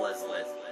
Leslie.